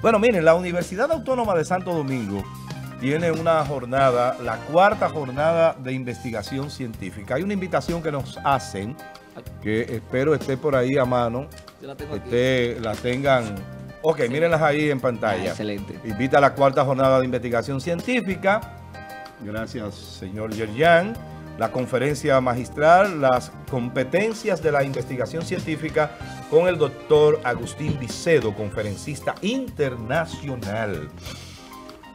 Bueno, miren, la Universidad Autónoma de Santo Domingo tiene una jornada, la cuarta jornada de investigación científica. Hay una invitación que nos hacen, que espero esté por ahí a mano, la, la tengan... Ok, mírenlas ahí en pantalla. Ah, excelente. Invita a la cuarta jornada de investigación científica. Gracias, señor Yerjan. La conferencia magistral, las competencias de la investigación científica con el doctor Agustín Vicedo, conferencista internacional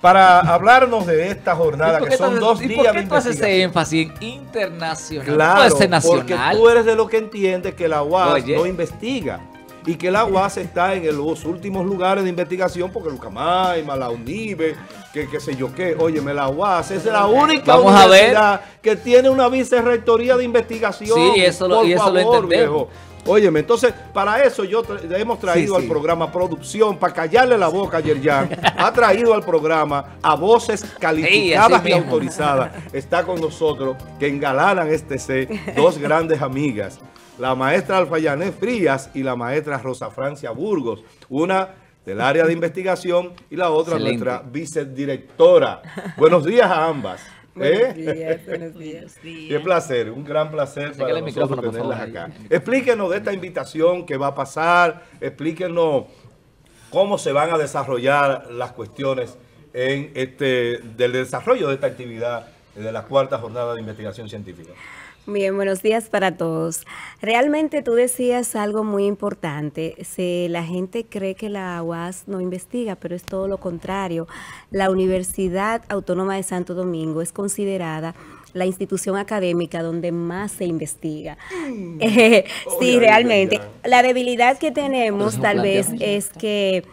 para hablarnos de esta jornada, que son dos días por qué de tú haces ese énfasis en internacional? Claro, no porque tú eres de lo que entiende que la UAS no investiga y que la UAS está en los últimos lugares de investigación porque Lucamaima, la UNIBE, que qué sé yo qué. Óyeme, la UAS es la única universidad que tiene una vicerrectoría de investigación. Sí, eso lo, y eso lo entendemos. Viejo. Óyeme, entonces, para eso yo hemos traído al programa Producción, para callarle la boca a Yerjan, ha traído al programa a voces calificadas y autorizadas. Está con nosotros, que engalanan este C, dos grandes amigas, la maestra Alfayané Frías y la maestra Rosa Francia Burgos, una del área de investigación y la otra nuestra vicedirectora. Buenos días a ambas. Buenos ¿Eh? días, buenos días. Qué placer, un gran placer para nosotros tenerlas acá. Explíquenos de esta invitación que va a pasar, explíquenos cómo se van a desarrollar las cuestiones en este del desarrollo de esta actividad de la cuarta jornada de investigación científica. Bien, buenos días para todos. Realmente tú decías algo muy importante. Si la gente cree que la UAS no investiga, pero es todo lo contrario. La Universidad Autónoma de Santo Domingo es considerada la institución académica donde más se investiga. Mm. sí, realmente. La debilidad que tenemos tal vez es que,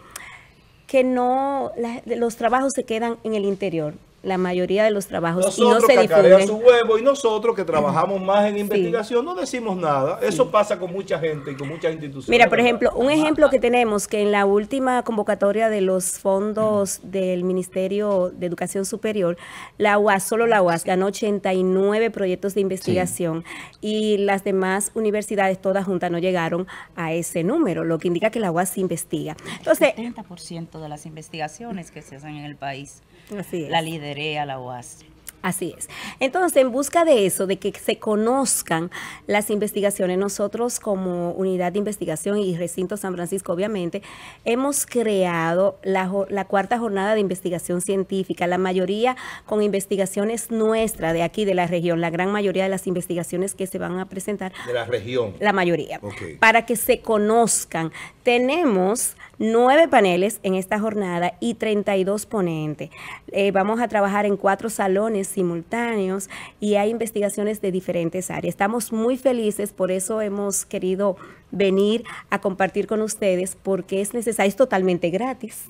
que no, los trabajos se quedan en el interior la mayoría de los trabajos nosotros y no se difunden. su huevo y nosotros que trabajamos más en investigación no decimos nada. Eso pasa con mucha gente y con muchas instituciones. Mira, por ejemplo, un ejemplo que tenemos que en la última convocatoria de los fondos del Ministerio de Educación Superior, la UAS, solo la UAS ganó 89 proyectos de investigación y las demás universidades todas juntas no llegaron a ese número, lo que indica que la UAS investiga. Entonces, el 70% de las investigaciones que se hacen en el país Así la lideré a la UAS. Así es. Entonces, en busca de eso, de que se conozcan las investigaciones, nosotros como unidad de investigación y recinto San Francisco, obviamente, hemos creado la, la cuarta jornada de investigación científica, la mayoría con investigaciones nuestras de aquí, de la región, la gran mayoría de las investigaciones que se van a presentar. De la región. La mayoría. Para que se conozcan. Tenemos nueve paneles en esta jornada y 32 ponentes. Eh, vamos a trabajar en cuatro salones simultáneos y hay investigaciones de diferentes áreas. Estamos muy felices, por eso hemos querido venir a compartir con ustedes porque es necesario, es totalmente gratis.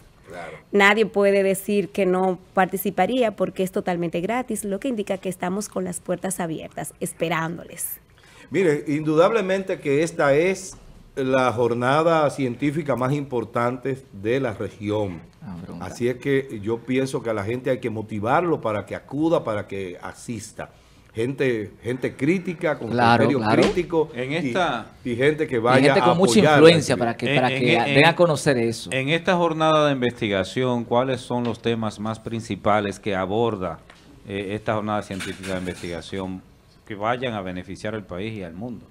Nadie puede decir que no participaría porque es totalmente gratis, lo que indica que estamos con las puertas abiertas, esperándoles. Mire, indudablemente que esta es la jornada científica más importante de la región. Ah, Así es que yo pienso que a la gente hay que motivarlo para que acuda, para que asista. Gente gente crítica, con criterio crítico en esta, y, gente que vaya gente con mucha influencia para que, para que a conocer eso. En esta jornada de investigación, ¿cuáles son los temas más principales que aborda eh, esta jornada científica de investigación que vayan a beneficiar al país y al mundo?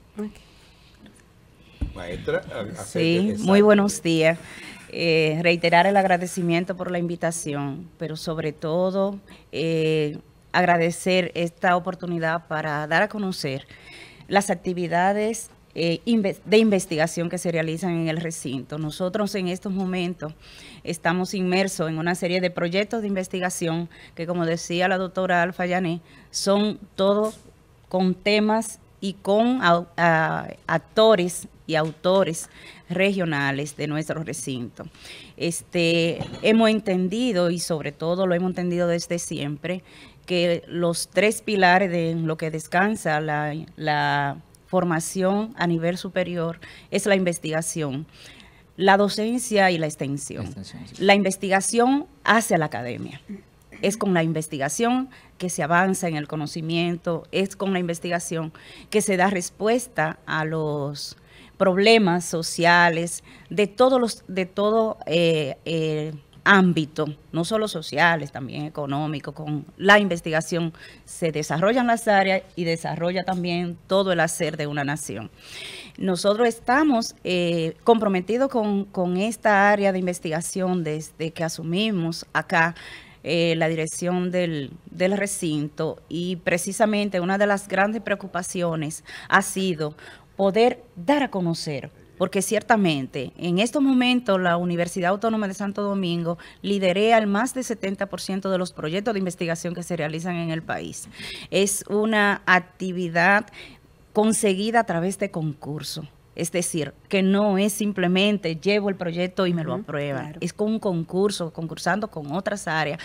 Maestra, sí, muy buenos días. Eh, reiterar el agradecimiento por la invitación, pero sobre todo eh, agradecer esta oportunidad para dar a conocer las actividades eh, de investigación que se realizan en el recinto. Nosotros en estos momentos estamos inmersos en una serie de proyectos de investigación que, como decía la doctora Alfa Yané, son todos con temas y con actores y autores regionales de nuestro recinto. Este, hemos entendido, y sobre todo lo hemos entendido desde siempre, que los tres pilares de lo que descansa la, la formación a nivel superior es la investigación, la docencia y la extensión. La, investigación hacia la academia. Es con la investigación que se avanza en el conocimiento, es con la investigación que se da respuesta a los problemas sociales, de todos los, de todo eh, eh, ámbito, no solo sociales, también económico, con la investigación se desarrollan las áreas y desarrolla también todo el hacer de una nación. Nosotros estamos eh, comprometidos con, con esta área de investigación desde que asumimos acá eh, la dirección del, del, recinto y precisamente una de las grandes preocupaciones ha sido poder dar a conocer porque ciertamente en estos momentos la Universidad Autónoma de Santo Domingo liderea el más del 70% de los proyectos de investigación que se realizan en el país. Es una actividad conseguida a través de concurso. Es decir, que no es simplemente llevo el proyecto y me lo aprueban. Es con un concurso, concursando con otras áreas,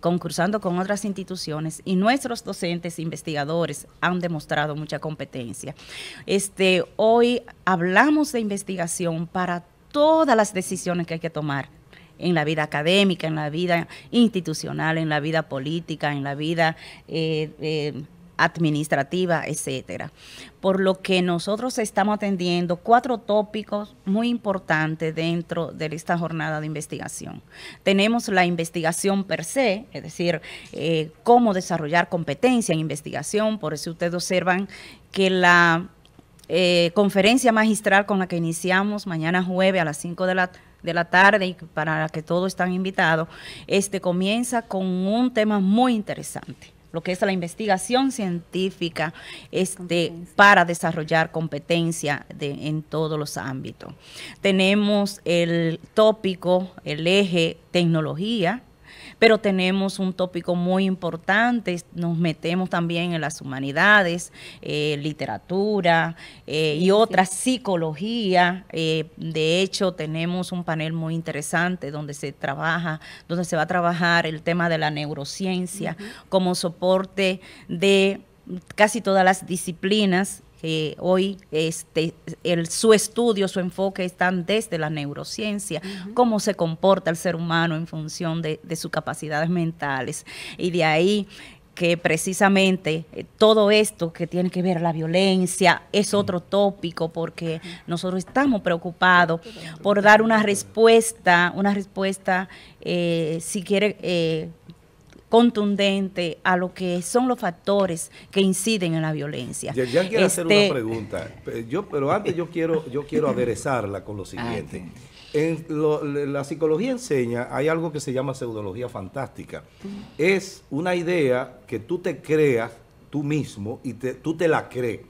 concursando con otras instituciones y nuestros docentes e investigadores han demostrado mucha competencia. Este, hoy hablamos de investigación para todas las decisiones que hay que tomar en la vida académica, en la vida institucional, en la vida política, en la vida eh, eh, administrativa, etcétera. Por lo que nosotros estamos atendiendo cuatro tópicos muy importantes dentro de esta jornada de investigación. Tenemos la investigación per se, es decir, eh, cómo desarrollar competencia en investigación. Por eso ustedes observan que la eh, conferencia magistral con la que iniciamos mañana jueves a las 5 de la de la tarde y para la que todos están invitados, este comienza con un tema muy interesante lo que es la investigación científica este, para desarrollar competencia de, en todos los ámbitos. Tenemos el tópico, el eje tecnología, pero tenemos un tópico muy importante, nos metemos también en las humanidades, eh, literatura eh, y otra psicología. Eh, de hecho, tenemos un panel muy interesante donde se trabaja, donde se va a trabajar el tema de la neurociencia como soporte de casi todas las disciplinas hoy este, el, su estudio, su enfoque están desde la neurociencia, cómo se comporta el ser humano en función de, sus capacidades mentales. Y de ahí que precisamente eh, todo esto que tiene que ver la violencia es otro tópico porque nosotros estamos preocupados por dar una respuesta, una respuesta, eh, si quiere, eh, contundente a lo que son los factores que inciden en la violencia. Ya, ya quiero hacer una este, pregunta, yo, pero antes yo quiero, yo quiero aderezarla con lo siguiente. En la psicología enseña, hay algo que se llama pseudología fantástica. Es una idea que tú te creas tú mismo y te, tú te la crees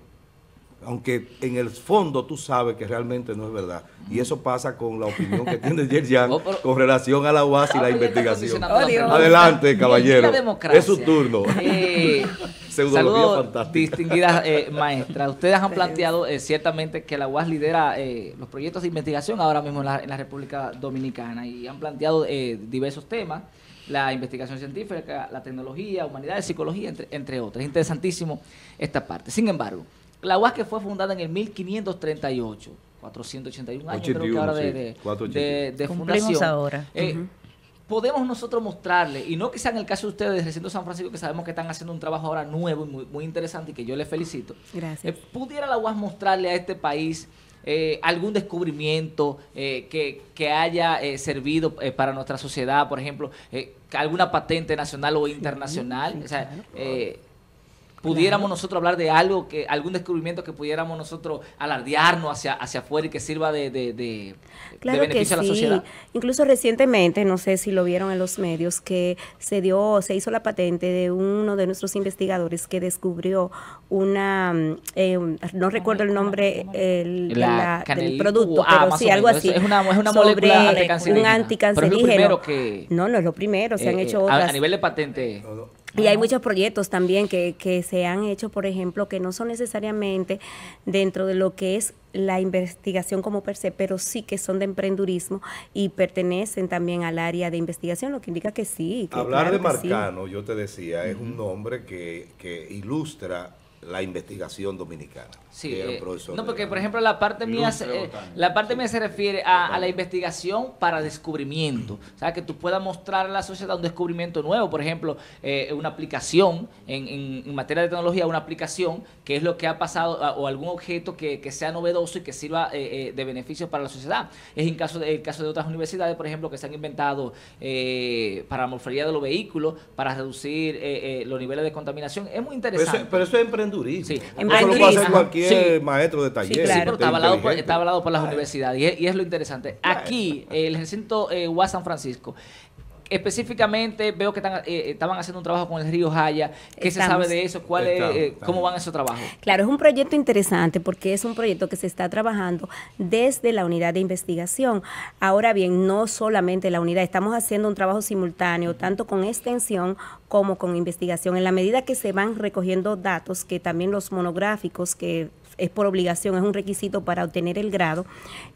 aunque en el fondo tú sabes que realmente no es verdad. Y eso pasa con la opinión que tiene Yerjan oh, con relación a la UAS y la investigación. Adelante, caballero. Es su turno. Eh, saludos, distinguidas eh, maestras. Ustedes han planteado eh, ciertamente que la UAS lidera eh, los proyectos de investigación ahora mismo en la, República Dominicana y han planteado diversos temas la investigación científica, la tecnología, humanidades, psicología, entre, entre otras. Interesantísimo esta parte. Sin embargo, la UAS que fue fundada en el 1538, 481 años creo que ahora de, de, fundación. ahora. Eh, podemos nosotros mostrarle, y no que sea en el caso de ustedes de Recinto San Francisco, que sabemos que están haciendo un trabajo ahora nuevo y muy, interesante y que yo les felicito. Gracias. Eh, ¿Pudiera la UAS mostrarle a este país eh, algún descubrimiento que, que, haya servido para nuestra sociedad, por ejemplo, alguna patente nacional o internacional? o sea, pudiéramos nosotros hablar de algo, que algún descubrimiento que pudiéramos nosotros alardearnos hacia, hacia afuera y que sirva de, de, beneficio a la sociedad. Incluso recientemente, no sé si lo vieron en los medios, que se dio, se hizo la patente de uno de nuestros investigadores que descubrió una, mm, eh, no recuerdo el nombre el, del producto, uh, pero sí, algo así. Es una, es una molécula anticancerígena. Un anticancerígeno. no, no es lo primero, se han eh, hecho eh, otras. A, nivel de patente. Y hay muchos proyectos también que, que se han hecho, por ejemplo, que no son necesariamente dentro de lo que es la investigación como per se, pero sí que son de emprendurismo y pertenecen también al área de investigación, lo que indica que sí. Hablar de Marcano, yo te decía, es un nombre que, que ilustra la investigación dominicana. Sí, eh, no, porque por ejemplo la parte mía eh, la parte mía se refiere a, la investigación para descubrimiento, o sea, que tú puedas mostrar a la sociedad un descubrimiento nuevo, por ejemplo, eh, una aplicación en, materia de tecnología, una aplicación que es lo que ha pasado o algún objeto que, sea novedoso y que sirva de beneficio para la sociedad. Es en caso de, el caso de otras universidades, por ejemplo, que se han inventado para la morfología de los vehículos, para reducir los niveles de contaminación. Es muy interesante. Pero eso, es emprendurismo. Sí, eso lo puede hacer cualquier maestro de taller. Sí, está avalado, por, por, las universidades y es, lo interesante. Aquí, el recinto eh, San Francisco, específicamente veo que están, eh, estaban haciendo un trabajo con el río Jaya. ¿Qué se sabe de eso? ¿Cuál es, eh, ¿Cómo van esos trabajos? Claro, es un proyecto interesante porque es un proyecto que se está trabajando desde la unidad de investigación. Ahora bien, no solamente la unidad, estamos haciendo un trabajo simultáneo, tanto con extensión como con investigación. En la medida que se van recogiendo datos, que también los monográficos que es por obligación, es un requisito para obtener el grado.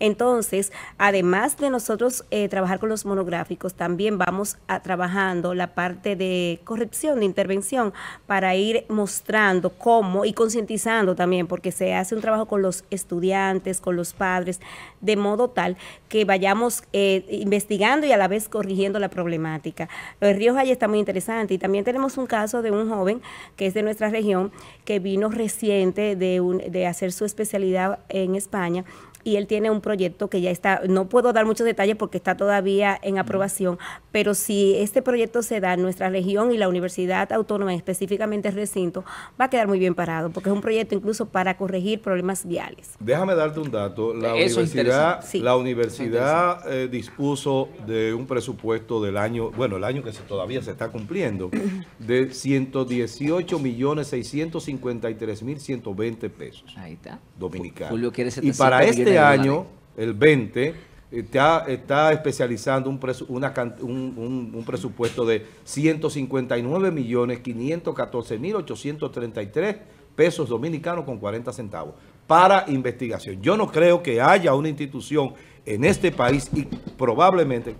Entonces, además de nosotros eh, trabajar con los monográficos, también vamos a trabajando la parte de corrección, de intervención, para ir mostrando cómo y concientizando también, porque se hace un trabajo con los estudiantes, con los padres, de modo tal que vayamos eh, investigando y a la vez corrigiendo la problemática. Lo de Río Jaya está muy interesante y también tenemos un caso de un joven que es de nuestra región, que vino reciente de, un, de hacer su especialidad en España y él tiene un proyecto que ya está, no puedo dar muchos detalles porque está todavía en aprobación, pero si este proyecto se da en nuestra región y la Universidad Autónoma, específicamente el recinto, va a quedar muy bien parado, porque es un proyecto incluso para corregir problemas viales. Déjame darte un dato, la universidad, la universidad eh, dispuso de un presupuesto del año, bueno, el año que todavía se está cumpliendo, de 118 millones 653 mil 120 pesos. Ahí está. Dominicanos. Julio quiere y para este año, el 20, está, está especializando un, un, presupuesto de 159 millones 514 mil 833 pesos dominicanos con 40 centavos para investigación. Yo no creo que haya una institución en este país y probablemente,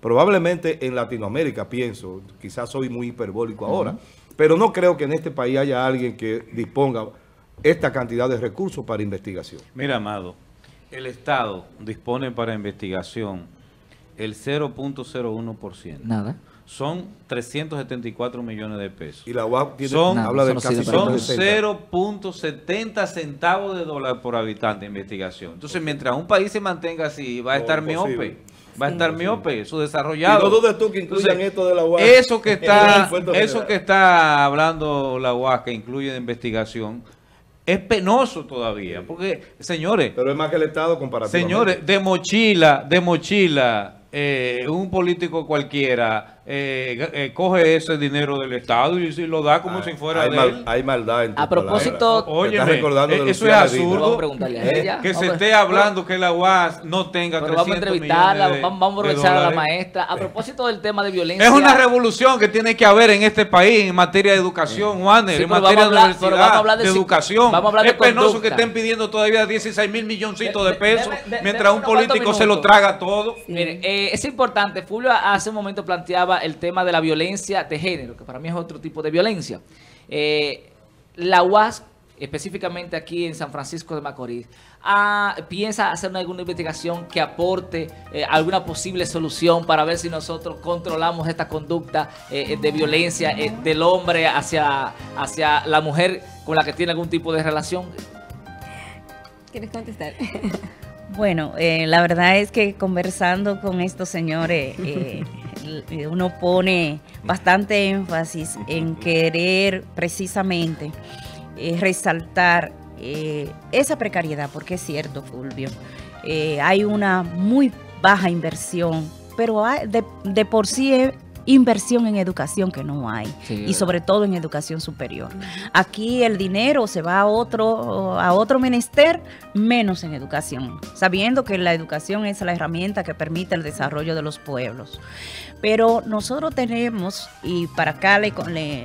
probablemente en Latinoamérica, pienso, quizás soy muy hiperbólico ahora, pero no creo que en este país haya alguien que disponga esta cantidad de recursos para investigación. Mira, Amado, el Estado dispone para investigación el 0.01%. Nada. Son 374 millones de pesos. Y la UAP tiene, son, habla de casi Son 0.70 centavos de dólar por habitante de investigación. Entonces, mientras un país se mantenga así, va a estar miope. Va a estar miope, su desarrollado. Y no dudes tú que incluyan esto de la UAP. Eso que está, eso que está hablando la UAP, que incluye de investigación, es penoso todavía, porque, señores... Pero es más que el Estado comparativamente. Señores, de mochila, de mochila, eh, un político cualquiera eh, eh, coge ese dinero del Estado y, lo da como si fuera de él. Hay maldad en tu A propósito, oye, eh, eso es absurdo que se esté hablando que la UAS no tenga pero vamos a entrevistarla, vamos, a aprovechar a la maestra. A propósito del tema de violencia. Es una revolución que tiene que haber en este país en materia de educación, Juaner, en materia de universidad, de, educación. es penoso que estén pidiendo todavía 16 mil milloncitos de pesos mientras un político se lo traga todo. Miren, es importante, Fulvio hace un momento planteaba el tema de la violencia de género, que para mí es otro tipo de violencia. Eh, la UAS, específicamente aquí en San Francisco de Macorís, ah, piensa hacer alguna investigación que aporte eh, alguna posible solución para ver si nosotros controlamos esta conducta eh, de violencia del hombre hacia, hacia la mujer con la que tiene algún tipo de relación. ¿Quieres contestar? Bueno, la verdad es que conversando con estos señores, uno pone bastante énfasis en querer precisamente eh, resaltar eh, esa precariedad, porque es cierto, Fulvio, eh, hay una muy baja inversión, pero de, de por sí inversión en educación que no hay y sobre todo en educación superior. Aquí el dinero se va a otro a otro menester menos en educación, sabiendo que la educación es la herramienta que permite el desarrollo de los pueblos. Pero nosotros tenemos, y para acá le,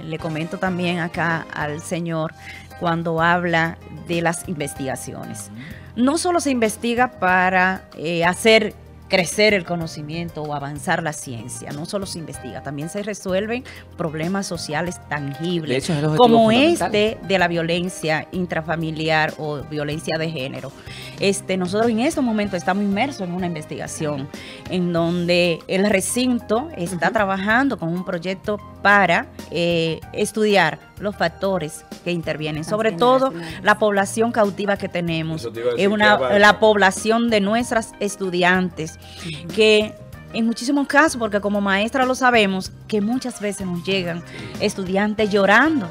le, comento también acá al señor cuando habla de las investigaciones. No solo se investiga para eh, hacer crecer el conocimiento o avanzar la ciencia. No solo se investiga, también se resuelven problemas sociales tangibles, como este de la violencia intrafamiliar o violencia de género. Este, nosotros en estos momentos estamos inmersos en una investigación en donde el recinto está trabajando con un proyecto para eh, estudiar los factores que intervienen, sobre todo la población cautiva que tenemos, es una, la población de nuestras estudiantes, que en muchísimos casos, porque como maestra lo sabemos, que muchas veces nos llegan estudiantes llorando,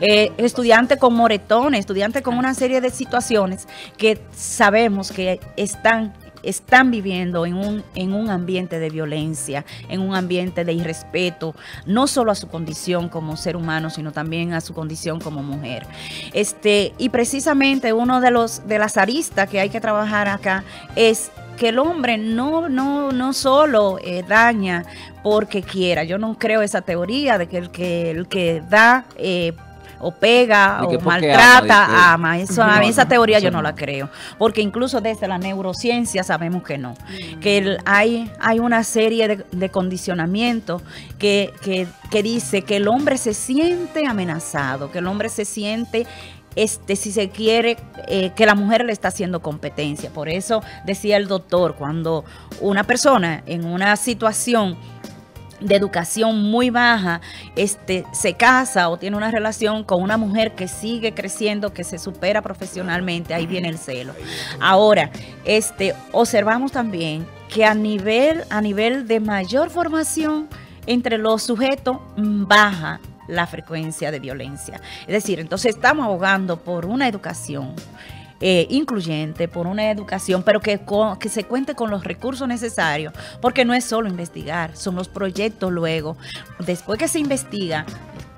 eh, estudiantes con moretones, estudiantes con una serie de situaciones que sabemos que están están viviendo en un, en un ambiente de violencia, en un ambiente de irrespeto, no solo a su condición como ser humano, sino también a su condición como mujer. Este, y precisamente uno de los de las aristas que hay que trabajar acá es que el hombre no, no, no solo eh, daña porque quiera. Yo no creo esa teoría de que el que, el que da eh, o pega o maltrata, ama. Eso, a mí esa teoría yo no la creo. Porque incluso desde la neurociencia sabemos que no. Mm. Que hay, hay una serie de, de condicionamientos que, que, dice que el hombre se siente amenazado, que el hombre se siente este, si se quiere, eh, que la mujer le está haciendo competencia. Por eso decía el doctor, cuando una persona en una situación de educación muy baja, este, se casa o tiene una relación con una mujer que sigue creciendo, que se supera profesionalmente, ahí viene el celo. Ahora, este, observamos también que a nivel, a nivel de mayor formación entre los sujetos baja la frecuencia de violencia. Es decir, entonces estamos abogando por una educación eh, incluyente, por una educación, pero que, que se cuente con los recursos necesarios, porque no es solo investigar, son los proyectos luego. Después que se investiga,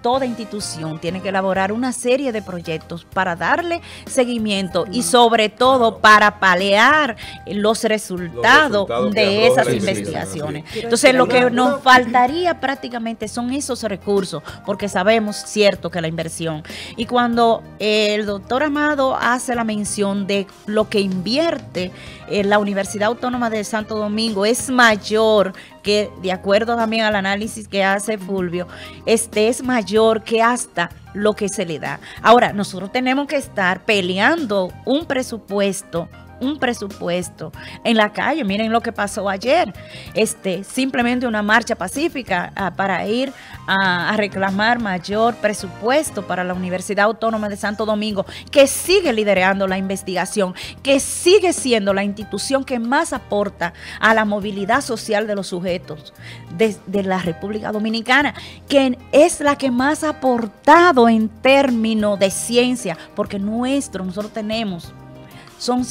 toda institución tiene que elaborar una serie de proyectos para darle seguimiento y sobre todo para palear los resultados, de esas investigaciones. Entonces lo que nos faltaría prácticamente son esos recursos, porque sabemos cierto que la inversión. Y cuando el doctor Amado hace la mención de lo que invierte en la Universidad Autónoma de Santo Domingo es mayor que de acuerdo también al análisis que hace Fulvio, este es mayor que hasta lo que se le da. Ahora, nosotros tenemos que estar peleando un presupuesto un presupuesto en la calle. Miren lo que pasó ayer. Este, simplemente una marcha pacífica ah, para ir a, reclamar mayor presupuesto para la Universidad Autónoma de Santo Domingo, que sigue liderando la investigación, que sigue siendo la institución que más aporta a la movilidad social de los sujetos de, de la República Dominicana, que es la que más ha aportado en términos de ciencia, porque nuestro, nosotros tenemos, son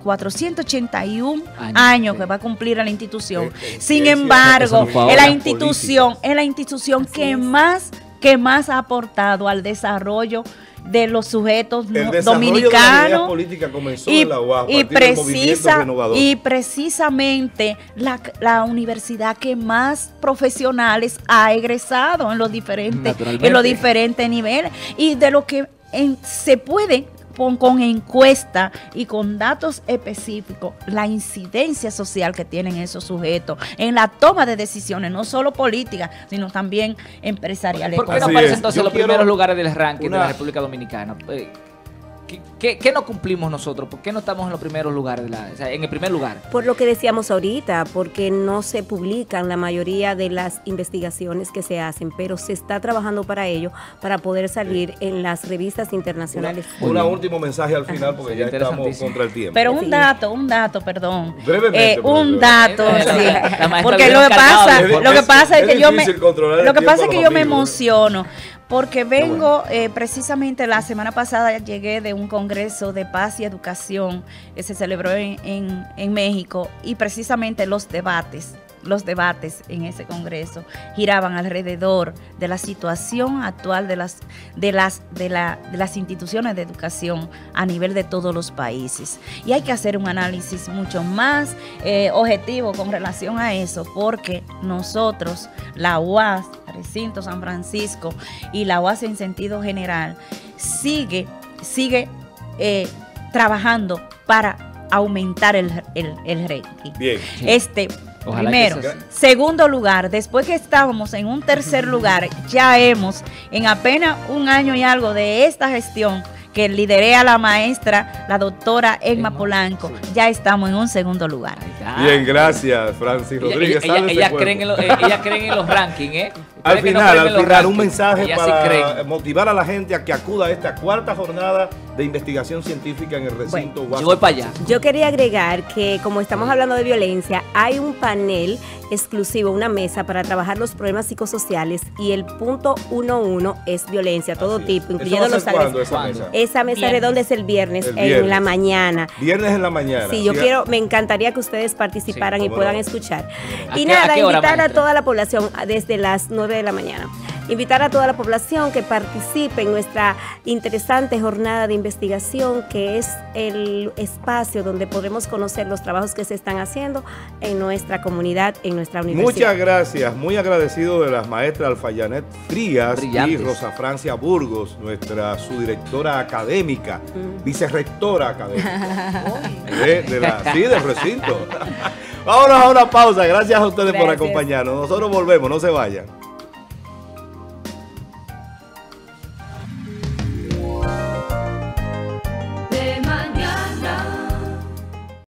481 años, que va a cumplir a la institución. Sin embargo, es la institución, es la institución que más que más ha aportado al desarrollo de los sujetos dominicanos y, y, precisa, y precisamente la, la, universidad que más profesionales ha egresado en los diferentes en los diferentes niveles. Y de lo que se puede con, encuesta y con datos específicos la incidencia social que tienen esos sujetos en la toma de decisiones, no solo políticas, sino también empresariales. ¿Por qué no aparecen entonces los primeros lugares del ranking de la República Dominicana? ¿Qué, no cumplimos nosotros? ¿Por qué no estamos en los primeros lugares, en el primer lugar? Por lo que decíamos ahorita, porque no se publican la mayoría de las investigaciones que se hacen, pero se está trabajando para ello, para poder salir en las revistas internacionales. Un último mensaje al final, porque ya estamos contra el tiempo. Pero un dato, un dato, perdón. Brevemente. Eh, un dato, Porque lo que pasa, lo que pasa es, que yo me, lo que pasa es que yo me emociono porque vengo, eh, precisamente la semana pasada llegué de un congreso de paz y educación que se celebró en, en México y precisamente los debates los debates en ese congreso giraban alrededor de la situación actual de las, de las, de la, de las instituciones de educación a nivel de todos los países. Y hay que hacer un análisis mucho más eh, objetivo con relación a eso, porque nosotros, la UAS, Recinto San Francisco y la UAS en sentido general, sigue, sigue eh, trabajando para aumentar el, el, ranking. Bien. Este, Primero. Segundo lugar, después que estábamos en un tercer lugar, ya hemos, en apenas un año y algo de esta gestión, que lideré a la maestra, la doctora Emma Polanco, ya estamos en un segundo lugar. Bien, gracias, Francis Rodríguez. Ella, creen en los rankings, ¿eh? Al final, al final, un mensaje para motivar a la gente a que acuda a esta cuarta jornada de investigación científica en el recinto Yo voy para allá. Yo quería agregar que como estamos hablando de violencia, hay un panel exclusivo, una mesa para trabajar los problemas psicosociales y el punto 1.1 es violencia, todo tipo, incluyendo los esa mesa? Esa mesa redonda es el viernes, en la mañana. Viernes en la mañana. Sí, yo quiero, me encantaría que ustedes participaran y puedan escuchar. Y nada, invitar a toda la población desde las 9 de la mañana invitar a toda la población que participe en nuestra interesante jornada de investigación, que es el espacio donde podremos conocer los trabajos que se están haciendo en nuestra comunidad, en nuestra universidad. Muchas gracias, muy agradecido de las maestras Alfayanet Frías y Rosa Francia Burgos, nuestra subdirectora académica, vicerrectora académica de, la, sí, del recinto. Vámonos a una pausa, gracias a ustedes por acompañarnos. Nosotros volvemos, no se vayan.